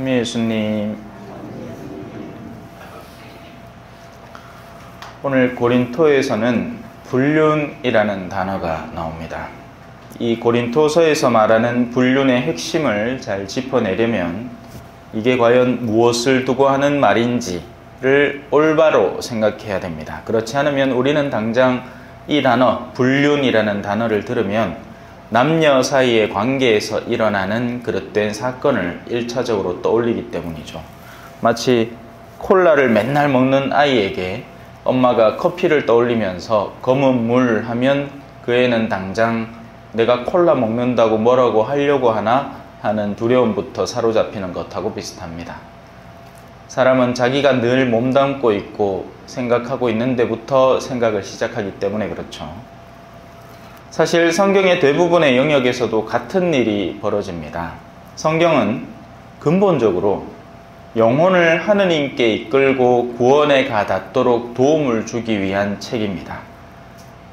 삼위 예수님 오늘 고린토에서는 불륜이라는 단어가 나옵니다. 이 고린토서에서 말하는 불륜의 핵심을 잘 짚어내려면 이게 과연 무엇을 두고 하는 말인지를 올바로 생각해야 됩니다. 그렇지 않으면 우리는 당장 이 단어, 불륜이라는 단어를 들으면 남녀 사이의 관계에서 일어나는 그릇된 사건을 1차적으로 떠올리기 때문이죠. 마치 콜라를 맨날 먹는 아이에게 엄마가 커피를 떠올리면서 검은 물 하면 그 애는 당장 내가 콜라 먹는다고 뭐라고 하려고 하나 하는 두려움부터 사로잡히는 것하고 비슷합니다. 사람은 자기가 늘 몸담고 있고 생각하고 있는 데부터 생각을 시작하기 때문에 그렇죠. 사실 성경의 대부분의 영역에서도 같은 일이 벌어집니다. 성경은 근본적으로 영혼을 하느님께 이끌고 구원에 가닿도록 도움을 주기 위한 책입니다.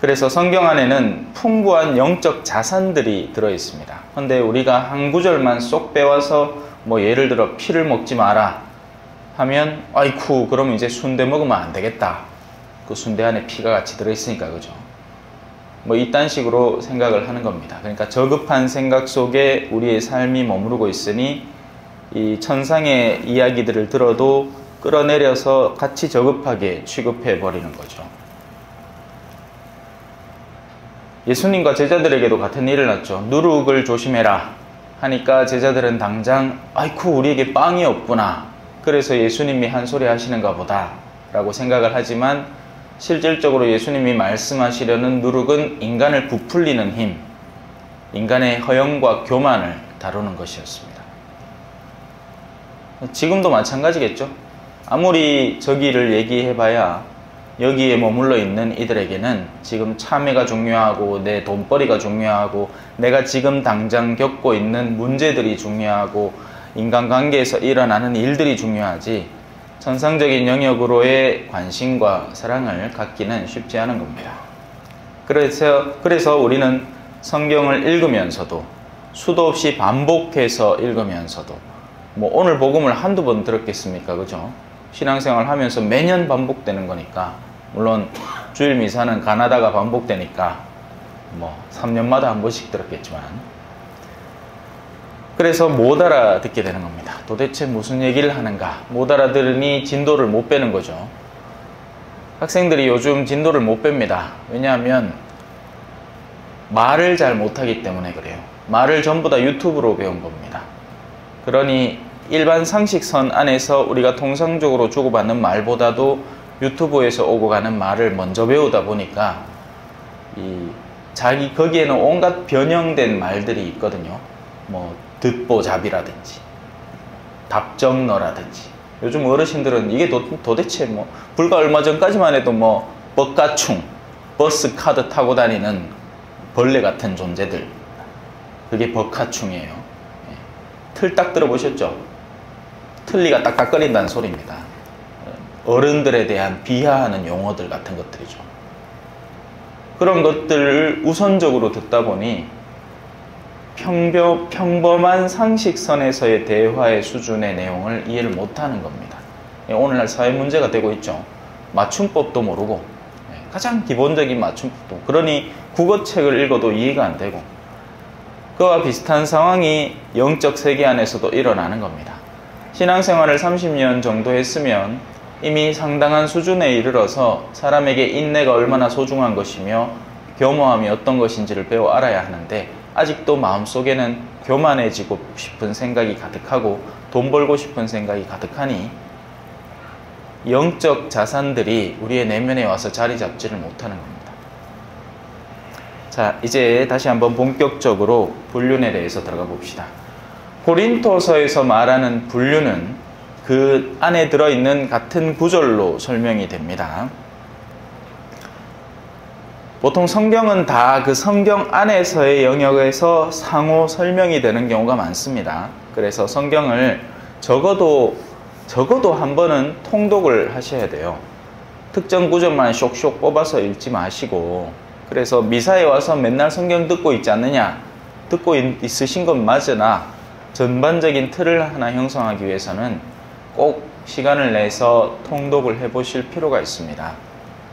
그래서 성경 안에는 풍부한 영적 자산들이 들어 있습니다. 근데 우리가 한 구절만 쏙 빼와서 뭐 예를 들어 피를 먹지 마라 하면 아이쿠 그럼 이제 순대 먹으면 안 되겠다. 그 순대 안에 피가 같이 들어 있으니까 그죠. 뭐 이딴 식으로 생각을 하는 겁니다. 그러니까 저급한 생각 속에 우리의 삶이 머무르고 있으니 이 천상의 이야기들을 들어도 끌어내려서 같이 저급하게 취급해 버리는 거죠. 예수님과 제자들에게도 같은 일을 났죠. 누룩을 조심해라 하니까 제자들은 당장 아이쿠 우리에게 빵이 없구나. 그래서 예수님이 한 소리 하시는가 보다 라고 생각을 하지만 실질적으로 예수님이 말씀하시려는 누룩은 인간을 부풀리는 힘, 인간의 허영과 교만을 다루는 것이었습니다. 지금도 마찬가지겠죠. 아무리 저기를 얘기해봐야 여기에 머물러 있는 이들에게는 지금 참회가 중요하고 내 돈벌이가 중요하고 내가 지금 당장 겪고 있는 문제들이 중요하고 인간관계에서 일어나는 일들이 중요하지 천상적인 영역으로의 관심과 사랑을 갖기는 쉽지 않은 겁니다. 그래서, 그래서 우리는 성경을 읽으면서도 수도 없이 반복해서 읽으면서도 뭐 오늘 복음을 한두 번 들었겠습니까? 그죠? 신앙생활 하면서 매년 반복되는 거니까 물론 주일 미사는 가나다가 반복되니까 뭐 3년마다 한 번씩 들었겠지만 그래서 못 알아듣게 되는 겁니다. 도대체 무슨 얘기를 하는가? 못 알아들으니 진도를 못 빼는 거죠. 학생들이 요즘 진도를 못 뺍니다. 왜냐하면 말을 잘 못하기 때문에 그래요. 말을 전부 다 유튜브로 배운 겁니다. 그러니 일반 상식선 안에서 우리가 통상적으로 주고받는 말보다도 유튜브에서 오고 가는 말을 먼저 배우다 보니까 이 자기 거기에는 온갖 변형된 말들이 있거든요. 뭐 듣보잡이라든지 답정너라든지 요즘 어르신들은 이게 도, 대체뭐 불과 얼마 전까지만 해도 뭐 뻑가충 버스 카드 타고 다니는 벌레 같은 존재들 그게 버카충이에요. 예. 틀딱 들어보셨죠? 틀니가 딱딱거린다는 소리입니다. 어른들에 대한 비하하는 용어들 같은 것들이죠. 그런 것들을 우선적으로 듣다 보니 평범, 평범한 상식선에서의 대화의 수준의 내용을 이해를 못하는 겁니다. 예, 오늘날 사회 문제가 되고 있죠. 맞춤법도 모르고 예, 가장 기본적인 맞춤법도 그러니 국어책을 읽어도 이해가 안 되고 그와 비슷한 상황이 영적 세계 안에서도 일어나는 겁니다. 신앙생활을 30년 정도 했으면 이미 상당한 수준에 이르러서 사람에게 인내가 얼마나 소중한 것이며 교모함이 어떤 것인지를 배워 알아야 하는데 아직도 마음속에는 교만해지고 싶은 생각이 가득하고 돈 벌고 싶은 생각이 가득하니 영적 자산들이 우리의 내면에 와서 자리 잡지를 못하는 겁니다. 자, 이제 다시 한번 본격적으로 불륜에 대해서 들어가 봅시다. 고린토서에서 말하는 불륜은 그 안에 들어있는 같은 구절로 설명이 됩니다. 보통 성경은 다 그 성경 안에서의 영역에서 상호 설명이 되는 경우가 많습니다. 그래서 성경을 적어도 적어도 한 번은 통독을 하셔야 돼요. 특정 구절만 쇽쇽 뽑아서 읽지 마시고 그래서 미사에 와서 맨날 성경 듣고 있지 않느냐 듣고 있, 으신건 맞으나 전반적인 틀을 하나 형성하기 위해서는 꼭 시간을 내서 통독을 해 보실 필요가 있습니다.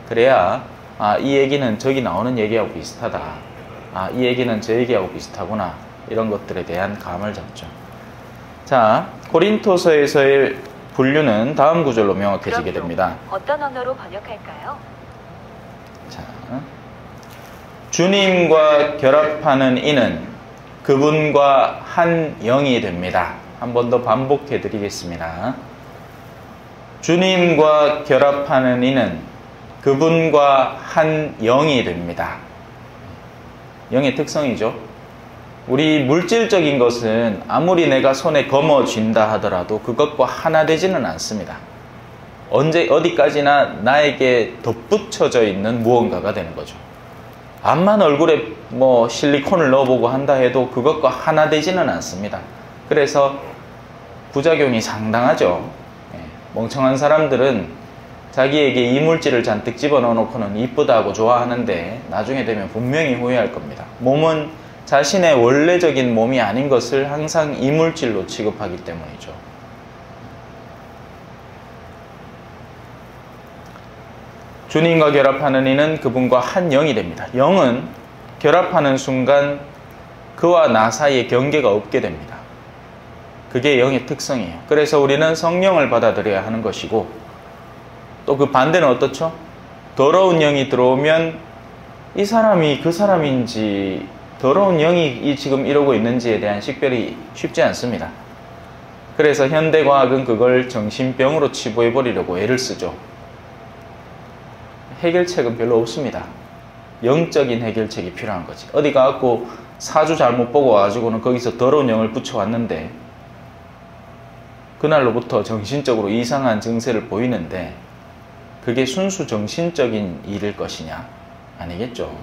그래야 아, 이 얘기는 저기 나오는 얘기하고 비슷하다. 아, 이 얘기는 저 얘기하고 비슷하구나. 이런 것들에 대한 감을 잡죠. 자, 고린토서에서의 분류는 다음 구절로 명확해지게 됩니다. 어떤 언어로 번역할까요? 자, 주님과 결합하는 이는 그분과 한 영이 됩니다. 한 번 더 반복해 드리겠습니다. 주님과 결합하는 이는 그분과 한 영이 됩니다. 영의 특성이죠. 우리 물질적인 것은 아무리 내가 손에 거머 쥔다 하더라도 그것과 하나 되지는 않습니다. 언제 어디까지나 나에게 덧붙여져 있는 무언가가 되는 거죠. 암만 얼굴에 뭐 실리콘을 넣어보고 한다 해도 그것과 하나 되지는 않습니다. 그래서 부작용이 상당하죠. 예, 멍청한 사람들은 자기에게 이물질을 잔뜩 집어넣어 놓고는 이쁘다고 좋아하는데 나중에 되면 분명히 후회할 겁니다. 몸은 자신의 원래적인 몸이 아닌 것을 항상 이물질로 취급하기 때문이죠. 주님과 결합하는 이는 그분과 한 영이 됩니다. 영은 결합하는 순간 그와 나 사이에 경계가 없게 됩니다. 그게 영의 특성이에요. 그래서 우리는 성령을 받아들여야 하는 것이고 또 그 반대는 어떻죠? 더러운 영이 들어오면 이 사람이 그 사람인지 더러운 영이 지금 이러고 있는지에 대한 식별이 쉽지 않습니다. 그래서 현대과학은 그걸 정신병으로 치부해버리려고 애를 쓰죠. 해결책은 별로 없습니다. 영적인 해결책이 필요한 거지. 어디 가갖고 사주 잘못 보고 와가지고는 거기서 더러운 영을 붙여왔는데 그날로부터 정신적으로 이상한 증세를 보이는데 그게 순수 정신적인 일일 것이냐? 아니겠죠.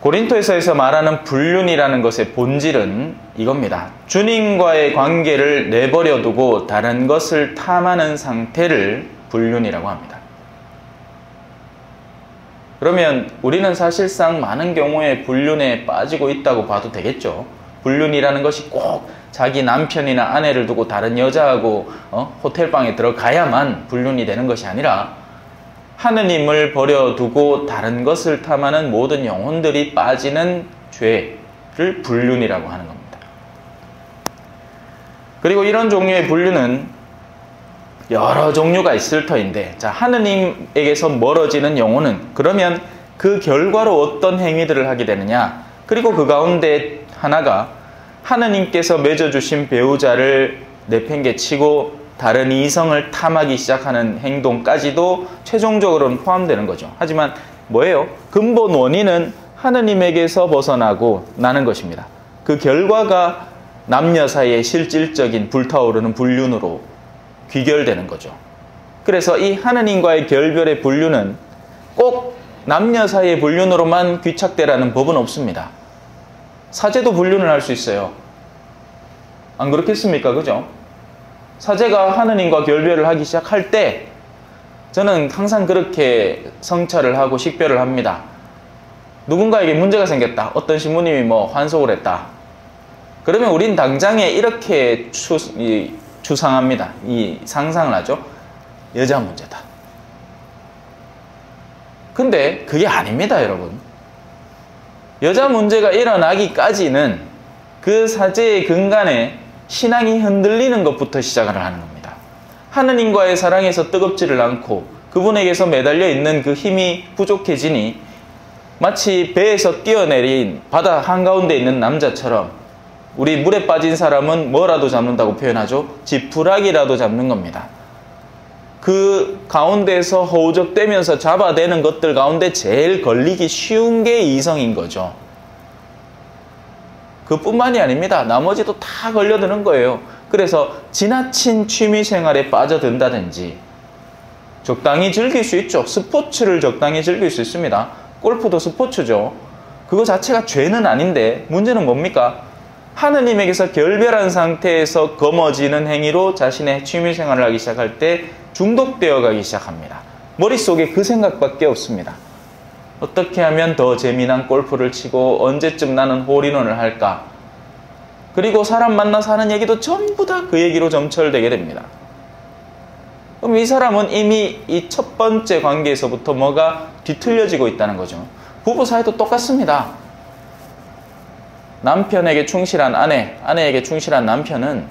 고린토에서에서 말하는 불륜이라는 것의 본질은 이겁니다. 주님과의 관계를 내버려 두고 다른 것을 탐하는 상태를 불륜이라고 합니다. 그러면 우리는 사실상 많은 경우에 불륜에 빠지고 있다고 봐도 되겠죠. 불륜이라는 것이 꼭 자기 남편이나 아내를 두고 다른 여자하고 어? 호텔방에 들어가야만 불륜이 되는 것이 아니라 하느님을 버려두고 다른 것을 탐하는 모든 영혼들이 빠지는 죄를 불륜이라고 하는 겁니다. 그리고 이런 종류의 불륜은 여러 종류가 있을 터인데, 자, 하느님에게서 멀어지는 영혼은 그러면 그 결과로 어떤 행위들을 하게 되느냐? 그리고 그 가운데 하나가 하느님께서 맺어주신 배우자를 내팽개치고 다른 이성을 탐하기 시작하는 행동까지도 최종적으로는 포함되는 거죠. 하지만 뭐예요? 근본 원인은 하느님에게서 벗어나고 나는 것입니다. 그 결과가 남녀 사이의 실질적인 불타오르는 불륜으로 귀결되는 거죠. 그래서 이 하느님과의 결별의 불륜은 꼭 남녀 사이의 불륜으로만 귀착되라는 법은 없습니다. 사제도 불륜을 할 수 있어요. 안 그렇겠습니까? 그죠? 사제가 하느님과 결별을 하기 시작할 때 저는 항상 그렇게 성찰을 하고 식별을 합니다. 누군가에게 문제가 생겼다. 어떤 신부님이 뭐 환속을 했다. 그러면 우린 당장에 이렇게 추, 이, 추상합니다. 이 상상을 하죠. 여자 문제다. 근데 그게 아닙니다, 여러분. 여자 문제가 일어나기까지는 그 사제의 근간에 신앙이 흔들리는 것부터 시작을 하는 겁니다. 하느님과의 사랑에서 뜨겁지를 않고 그분에게서 매달려 있는 그 힘이 부족해지니 마치 배에서 뛰어내린 바다 한가운데 있는 남자처럼 우리 물에 빠진 사람은 뭐라도 잡는다고 표현하죠? 지푸라기라도 잡는 겁니다. 그 가운데서 허우적대면서 잡아대는 것들 가운데 제일 걸리기 쉬운 게 이성인 거죠. 그뿐만이 아닙니다. 나머지도 다 걸려드는 거예요. 그래서 지나친 취미 생활에 빠져든다든지 적당히 즐길 수 있죠. 스포츠를 적당히 즐길 수 있습니다. 골프도 스포츠죠. 그거 자체가 죄는 아닌데 문제는 뭡니까? 하느님에게서 결별한 상태에서 거머지는 행위로 자신의 취미 생활을 하기 시작할 때 중독되어 가기 시작합니다. 머릿속에 그 생각밖에 없습니다. 어떻게 하면 더 재미난 골프를 치고 언제쯤 나는 홀인원을 할까? 그리고 사람 만나서 하는 얘기도 전부 다 그 얘기로 점철되게 됩니다. 그럼 이 사람은 이미 이 첫 번째 관계에서부터 뭐가 뒤틀려지고 있다는 거죠. 부부 사이도 똑같습니다. 남편에게 충실한 아내, 아내에게 충실한 남편은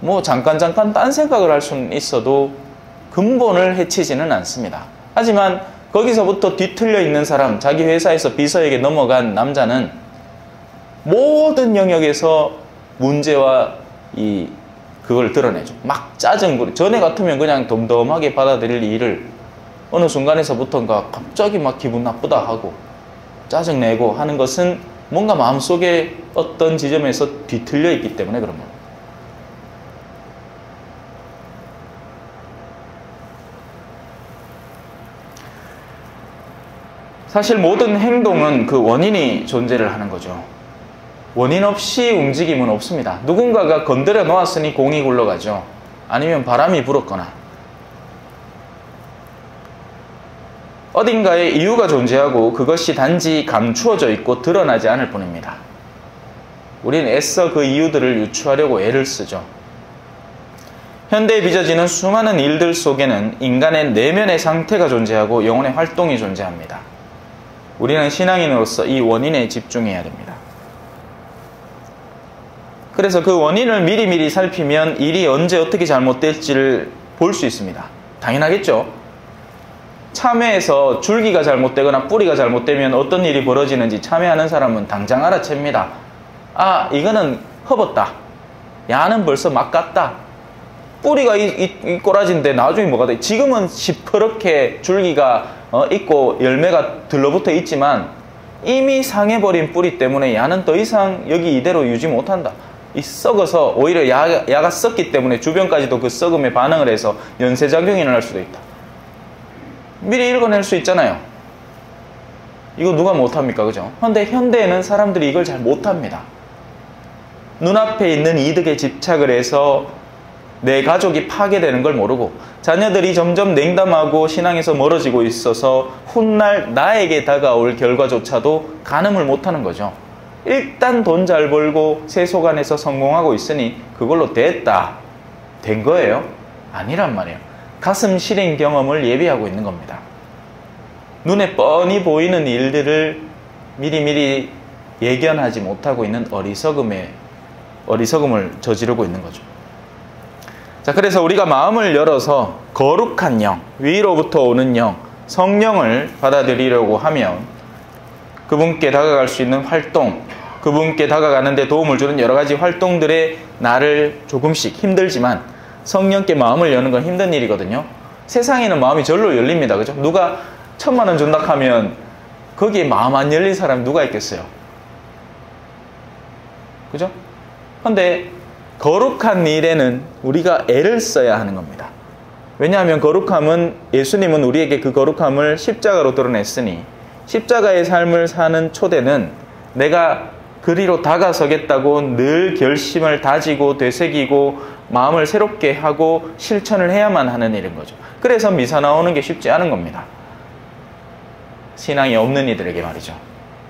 뭐 잠깐 잠깐 딴 생각을 할 수는 있어도 근본을 해치지는 않습니다. 하지만 거기서부터 뒤틀려 있는 사람, 자기 회사에서 비서에게 넘어간 남자는 모든 영역에서 문제와 이 그걸 드러내죠. 막 짜증 부리. 전에 같으면 그냥 덤덤하게 받아들일 일을 어느 순간에서부터가 갑자기 막 기분 나쁘다 하고 짜증 내고 하는 것은 뭔가 마음속에 어떤 지점에서 뒤틀려 있기 때문에 그런 겁니다. 사실 모든 행동은 그 원인이 존재를 하는 거죠. 원인 없이 움직임은 없습니다. 누군가가 건드려 놓았으니 공이 굴러가죠. 아니면 바람이 불었거나 어딘가에 이유가 존재하고 그것이 단지 감추어져 있고 드러나지 않을 뿐입니다. 우리는 애써 그 이유들을 유추하려고 애를 쓰죠. 현대에 빚어지는 수많은 일들 속에는 인간의 내면의 상태가 존재하고 영혼의 활동이 존재합니다. 우리는 신앙인으로서 이 원인에 집중해야 됩니다. 그래서 그 원인을 미리미리 살피면 일이 언제 어떻게 잘못될지를 볼 수 있습니다. 당연하겠죠? 참외에서 줄기가 잘못되거나 뿌리가 잘못되면 어떤 일이 벌어지는지 참여하는 사람은 당장 알아챕니다. 아, 이거는 허벗다. 야는 벌써 막 갔다. 뿌리가 이, 이, 이 꼬라진데 나중에 뭐가 돼? 지금은 시퍼렇게 줄기가 어, 있고 열매가 들러붙어 있지만 이미 상해버린 뿌리 때문에 야는 더 이상 여기 이대로 유지 못한다. 이 썩어서 오히려 야, 야가 썩기 때문에 주변까지도 그 썩음에 반응을 해서 연쇄작용이 일어날 수도 있다. 미리 읽어낼 수 있잖아요. 이거 누가 못합니까? 그죠? 그런데 현대에는 사람들이 이걸 잘 못합니다. 눈앞에 있는 이득에 집착을 해서 내 가족이 파괴되는 걸 모르고 자녀들이 점점 냉담하고 신앙에서 멀어지고 있어서 훗날 나에게 다가올 결과조차도 가늠을 못하는 거죠. 일단 돈 잘 벌고 세속안에서 성공하고 있으니 그걸로 됐다. 된 거예요? 아니란 말이에요. 가슴 시린 경험을 예비하고 있는 겁니다. 눈에 뻔히 보이는 일들을 미리미리 예견하지 못하고 있는 어리석음에 어리석음을 저지르고 있는 거죠. 자, 그래서 우리가 마음을 열어서 거룩한 영, 위로부터 오는 영, 성령을 받아들이려고 하면 그분께 다가갈 수 있는 활동, 그분께 다가가는데 도움을 주는 여러 가지 활동들에 나를 조금씩 힘들지만 성령께 마음을 여는 건 힘든 일이거든요. 세상에는 마음이 절로 열립니다. 그죠? 누가 천만 원 준다 하면 거기에 마음 안 열린 사람이 누가 있겠어요? 그죠? 근데 거룩한 일에는 우리가 애를 써야 하는 겁니다. 왜냐하면 거룩함은 예수님은 우리에게 그 거룩함을 십자가로 드러냈으니 십자가의 삶을 사는 초대는 내가 그리로 다가서겠다고 늘 결심을 다지고 되새기고 마음을 새롭게 하고 실천을 해야만 하는 일인 거죠. 그래서 미사 나오는 게 쉽지 않은 겁니다. 신앙이 없는 이들에게 말이죠.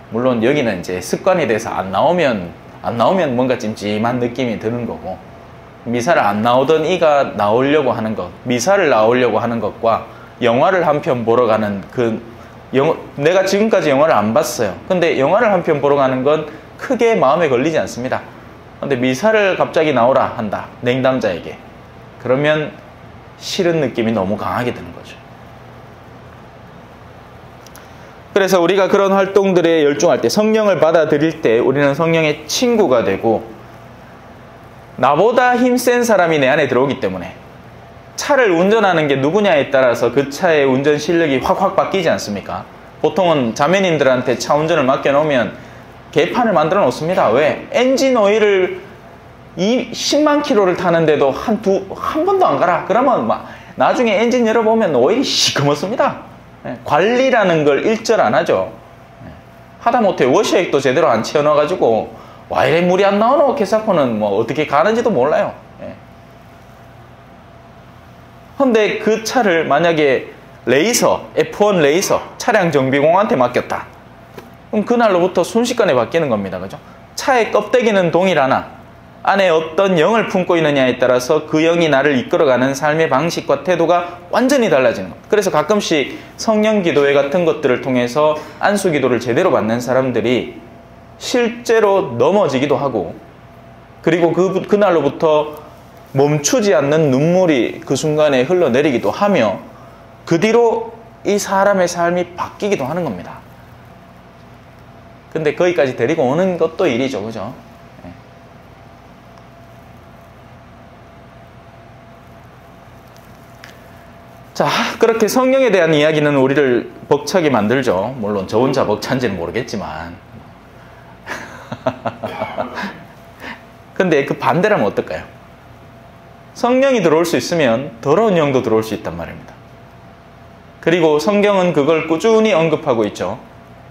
물론 여기는 이제 습관이 돼서 안 나오면 안 나오면 뭔가 찜찜한 느낌이 드는 거고 미사를 안 나오던 이가 나오려고 하는 것, 미사를 나오려고 하는 것과 영화를 한 편 보러 가는 그 영, 내가 지금까지 영화를 안 봤어요. 근데 영화를 한 편 보러 가는 건 크게 마음에 걸리지 않습니다. 근데 미사를 갑자기 나오라 한다. 냉담자에게. 그러면 싫은 느낌이 너무 강하게 드는 거죠. 그래서 우리가 그런 활동들에 열중할 때 성령을 받아들일 때 우리는 성령의 친구가 되고 나보다 힘센 사람이 내 안에 들어오기 때문에 차를 운전하는 게 누구냐에 따라서 그 차의 운전 실력이 확확 바뀌지 않습니까? 보통은 자매님들한테 차 운전을 맡겨놓으면 개판을 만들어 놓습니다. 왜? 엔진 오일을 이 10만 킬로를 타는데도 한 두, 한 번도 안 가라. 그러면 막 나중에 엔진 열어보면 오일이 시커멓습니다. 예, 관리라는 걸 일절 안 하죠. 예, 하다못해 워셔액도 제대로 안 채워놔가지고 와 이래 물이 안 나오노 캐사코는 뭐 어떻게 가는지도 몰라요. 예. 근데 그 차를 만약에 레이서, F1 레이서, 차량 정비공한테 맡겼다. 그럼 그날로부터 순식간에 바뀌는 겁니다. 그죠? 차의 껍데기는 동일하나 안에 어떤 영을 품고 있느냐에 따라서 그 영이 나를 이끌어가는 삶의 방식과 태도가 완전히 달라지는 겁니다. 그래서 가끔씩 성령 기도회 같은 것들을 통해서 안수 기도를 제대로 받는 사람들이 실제로 넘어지기도 하고 그리고 그, 그날로부터 멈추지 않는 눈물이 그 순간에 흘러내리기도 하며 그 뒤로 이 사람의 삶이 바뀌기도 하는 겁니다. 근데 거기까지 데리고 오는 것도 일이죠. 그죠? 자, 그렇게 성령에 대한 이야기는 우리를 벅차게 만들죠. 물론 저 혼자 벅찬지는 모르겠지만. 근데 그 반대라면 어떨까요? 성령이 들어올 수 있으면 더러운 영도 들어올 수 있단 말입니다. 그리고 성경은 그걸 꾸준히 언급하고 있죠.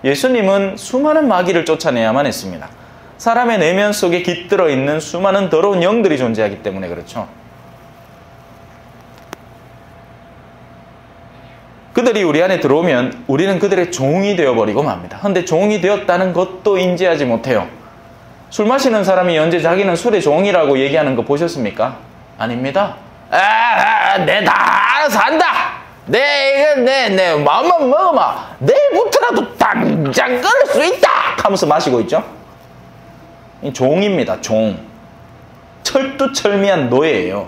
예수님은 수많은 마귀를 쫓아내야만 했습니다. 사람의 내면 속에 깃들어 있는 수많은 더러운 영들이 존재하기 때문에 그렇죠. 그들이 우리 안에 들어오면 우리는 그들의 종이 되어버리고 맙니다. 근데 종이 되었다는 것도 인지하지 못해요. 술 마시는 사람이 언제 자기는 술의 종이라고 얘기하는 거 보셨습니까? 아닙니다. 아, 아 내다 한다! 내, 이거, 내, 내, 마음만 먹어봐. 내일부터라도 당장 끊을 수 있다! 하면서 마시고 있죠? 종입니다, 종. 철두철미한 노예예요.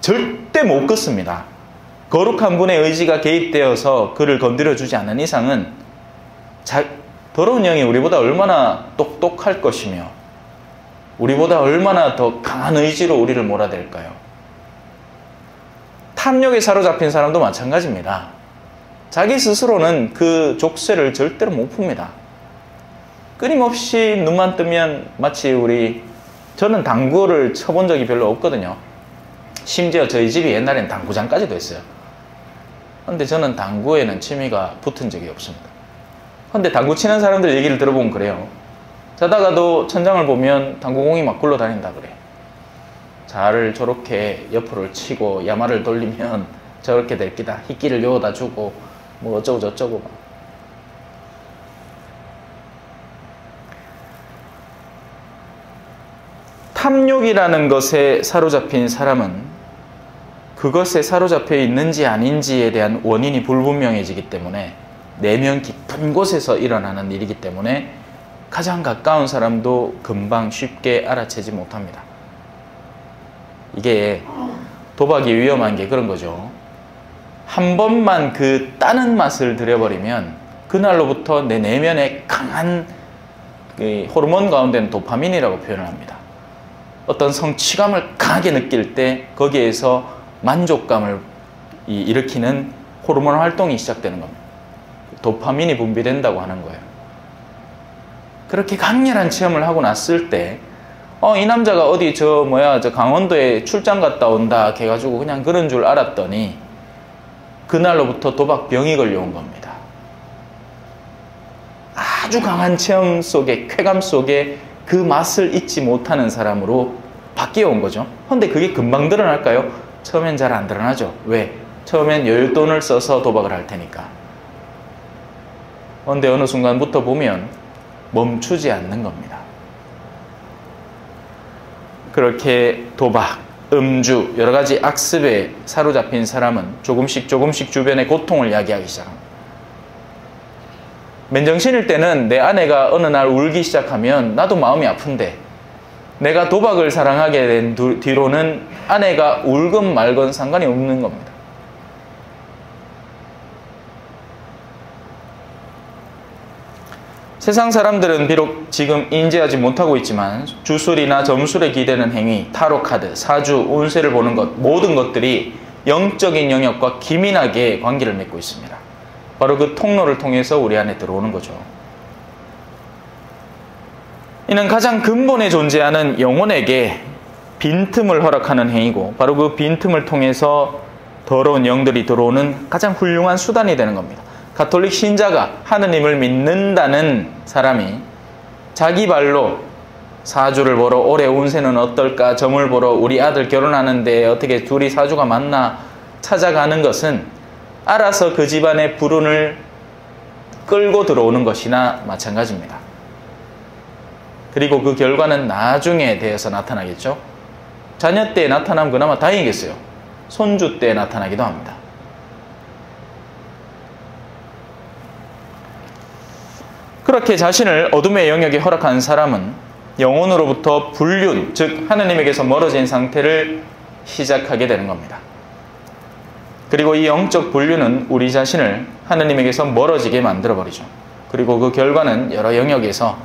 절대 못 끊습니다. 거룩한 분의 의지가 개입되어서 그를 건드려주지 않는 이상은 자, 더러운 영이 우리보다 얼마나 똑똑할 것이며 우리보다 얼마나 더 강한 의지로 우리를 몰아댈까요? 탐욕에 사로잡힌 사람도 마찬가지입니다. 자기 스스로는 그 족쇄를 절대로 못 풉니다. 끊임없이 눈만 뜨면 마치 우리 저는 당구를 쳐본 적이 별로 없거든요. 심지어 저희 집이 옛날엔 당구장까지도 했어요. 근데 저는 당구에는 취미가 붙은 적이 없습니다. 근데 당구 치는 사람들 얘기를 들어보면 그래요. 자다가도 천장을 보면 당구공이 막 굴러다닌다 그래. 자를 저렇게 옆으로 치고 야마를 돌리면 저렇게 될 기다. 희끼를 요어다 주고 뭐 어쩌고 저쩌고 막. 탐욕이라는 것에 사로잡힌 사람은 그것에 사로잡혀 있는지 아닌지에 대한 원인이 불분명해지기 때문에 내면 깊은 곳에서 일어나는 일이기 때문에 가장 가까운 사람도 금방 쉽게 알아채지 못합니다. 이게 도박이 위험한 게 그런 거죠. 한 번만 그 따는 맛을 들여버리면 그날로부터 내 내면에 강한 그 호르몬 가운데는 도파민이라고 표현을 합니다. 어떤 성취감을 강하게 느낄 때 거기에서 만족감을 일으키는 호르몬 활동이 시작되는 겁니다. 도파민이 분비된다고 하는 거예요. 그렇게 강렬한 체험을 하고 났을 때, 어, 이 남자가 어디 저, 뭐야, 저 강원도에 출장 갔다 온다, 해가지고 그냥 그런 줄 알았더니, 그날로부터 도박병이 걸려온 겁니다. 아주 강한 체험 속에, 쾌감 속에 그 맛을 잊지 못하는 사람으로 바뀌어 온 거죠. 근데 그게 금방 드러날까요? 처음엔 잘 안 드러나죠. 왜? 처음엔 열돈을 써서 도박을 할 테니까. 그런데 어느 순간부터 보면 멈추지 않는 겁니다. 그렇게 도박, 음주, 여러 가지 악습에 사로잡힌 사람은 조금씩 조금씩 주변의 고통을 야기하기 시작합니다. 맨정신일 때는 내 아내가 어느 날 울기 시작하면 나도 마음이 아픈데 내가 도박을 사랑하게 된 뒤로는 아내가 울건 말건 상관이 없는 겁니다. 세상 사람들은 비록 지금 인지하지 못하고 있지만 주술이나 점술에 기대는 행위, 타로 카드, 사주, 운세를 보는 것 모든 것들이 영적인 영역과 기민하게 관계를 맺고 있습니다. 바로 그 통로를 통해서 우리 안에 들어오는 거죠. 이는 가장 근본에 존재하는 영혼에게 빈틈을 허락하는 행위고 바로 그 빈틈을 통해서 더러운 영들이 들어오는 가장 훌륭한 수단이 되는 겁니다. 가톨릭 신자가 하느님을 믿는다는 사람이 자기 발로 사주를 보러 올해 운세는 어떨까 점을 보러 우리 아들 결혼하는데 어떻게 둘이 사주가 맞나 찾아가는 것은 알아서 그 집안의 불운을 끌고 들어오는 것이나 마찬가지입니다. 그리고 그 결과는 나중에 되어서 나타나겠죠. 자녀 때 나타나면 그나마 다행이겠어요. 손주 때 나타나기도 합니다. 그렇게 자신을 어둠의 영역에 허락한 사람은 영혼으로부터 불륜, 즉 하느님에게서 멀어진 상태를 시작하게 되는 겁니다. 그리고 이 영적 불륜은 우리 자신을 하느님에게서 멀어지게 만들어 버리죠. 그리고 그 결과는 여러 영역에서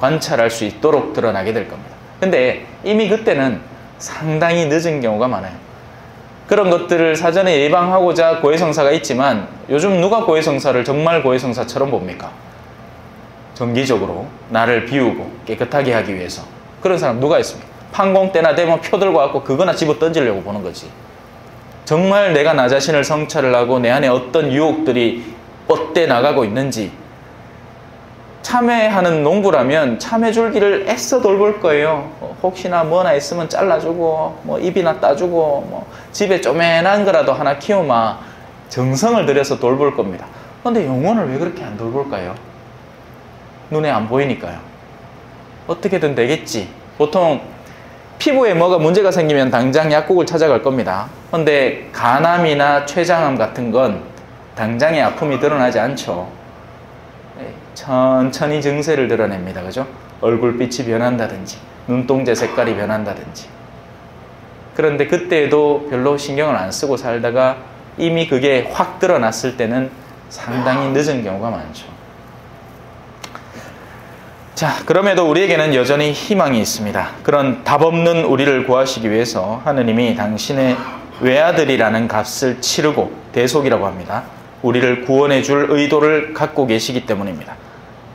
관찰할 수 있도록 드러나게 될 겁니다. 근데 이미 그때는 상당히 늦은 경우가 많아요. 그런 것들을 사전에 예방하고자 고해성사가 있지만 요즘 누가 고해성사를 정말 고해성사처럼 봅니까? 정기적으로 나를 비우고 깨끗하게 하기 위해서 그런 사람 누가 있습니까? 판공 때나 되면 표 들고 갖고 그거나 집어 던지려고 보는 거지. 정말 내가 나 자신을 성찰을 하고 내 안에 어떤 유혹들이 뻗대 나가고 있는지 참외하는 농부라면 참외 줄기를 애써 돌볼 거예요. 혹시나 뭐나 있으면 잘라주고 뭐 입이나 따주고 뭐 집에 쪼매난 거라도 하나 키우마 정성을 들여서 돌볼 겁니다. 근데 영혼을 왜 그렇게 안 돌볼까요? 눈에 안 보이니까요. 어떻게든 되겠지. 보통 피부에 뭐가 문제가 생기면 당장 약국을 찾아갈 겁니다. 근데 간암이나 췌장암 같은 건 당장의 아픔이 드러나지 않죠. 네, 천천히 증세를 드러냅니다. 그죠? 얼굴빛이 변한다든지, 눈동자 색깔이 변한다든지. 그런데 그때에도 별로 신경을 안 쓰고 살다가 이미 그게 확 드러났을 때는 상당히 늦은 경우가 많죠. 자, 그럼에도 우리에게는 여전히 희망이 있습니다. 그런 답 없는 우리를 구하시기 위해서 하느님이 당신의 외아들이라는 값을 치르고 대속이라고 합니다. 우리를 구원해 줄 의도를 갖고 계시기 때문입니다.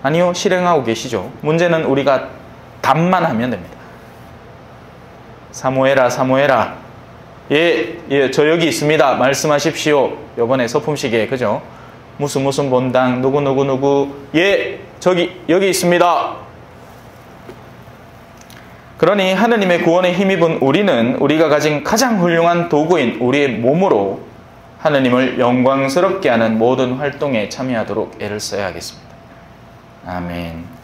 아니요, 실행하고 계시죠. 문제는 우리가 답만 하면 됩니다. 사모해라, 사모해라. 예, 예, 저 여기 있습니다. 말씀하십시오. 요번에 서품식에, 그죠? 무슨 무슨 본당, 누구누구누구, 누구, 누구. 예, 저기, 여기 있습니다. 그러니 하느님의 구원에 힘입은 우리는 우리가 가진 가장 훌륭한 도구인 우리의 몸으로 하느님을 영광스럽게 하는 모든 활동에 참여하도록 애를 써야 하겠습니다. 아멘.